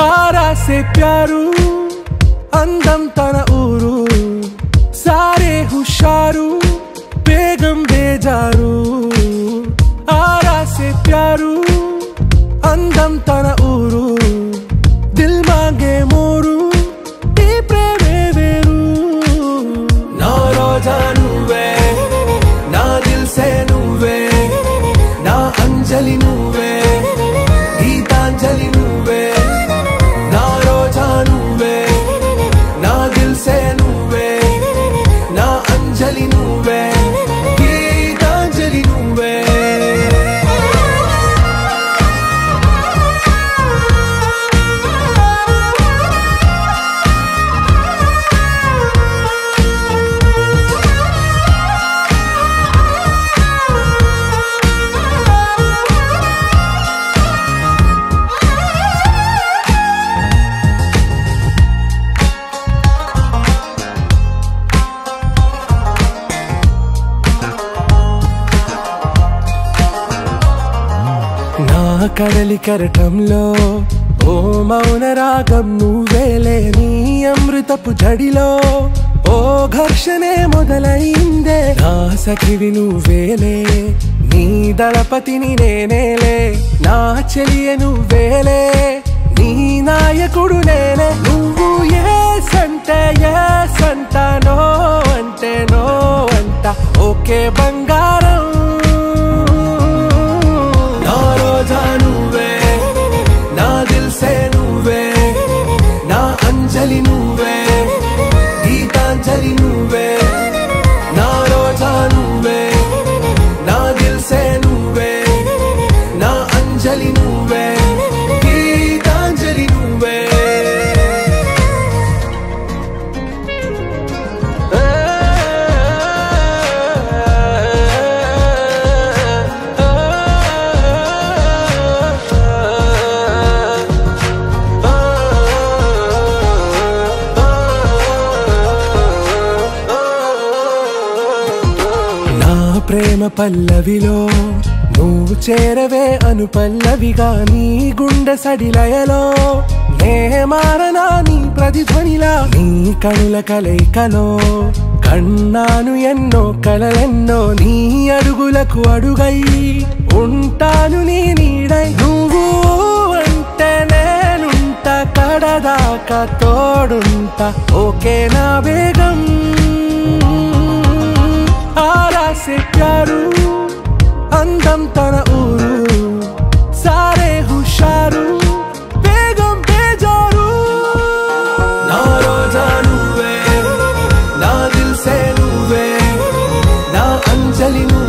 आरा से प्यारू अंदम तना ऊरू सारे हुशारू बेगम बेजारू आरा से प्यारू। నా కడలి కరటంలో ఓ మౌన రాగం నువ్వేలే నీ అమృతపు జడిలో. ఓ ఘర్షణే మొదలైందే నా సఖివి నువ్వేలే నీ దళపతిని నేనేలే నా చెలియ నువ్వేలే నీ నాయకుడు నేనే. నువ్వు ఏ సంటే ఏ సంట అంటే నో అంట ఓకే బంగారు ప్రేమ పల్లవిలో నువ్వు చేరవే అను పల్లవిగా నీ గుండె సడిలయలో. నే మారనా నీ ప్రతిధ్వనిలా నీ కనుల కలయికలో. కన్నాను ఎన్నో కలలెన్నో నీ అడుగులకు అడుగై ఉంటాను నీ నీడై. నువ్వు అంటే నేనుంట కడదాకా తోడుంటా. ఓకే నా వేగం से प्यारू अंधम तना उरू सारे हुशारू, बेगम बेजारू। ना रोजा लूए, ना दिल से लूए, ना अंजलि लूए।